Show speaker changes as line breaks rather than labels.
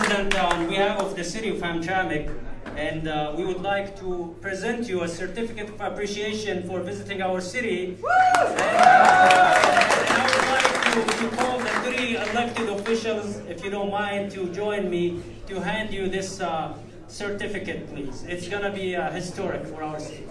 President, on behalf of the city of Hamtramck, and uh, we would like to present you a certificate of appreciation for visiting our city. And, uh, and I would like to, to call the three elected officials, if you don't mind, to join me to hand you this uh, certificate, please. It's going to be uh, historic for our city.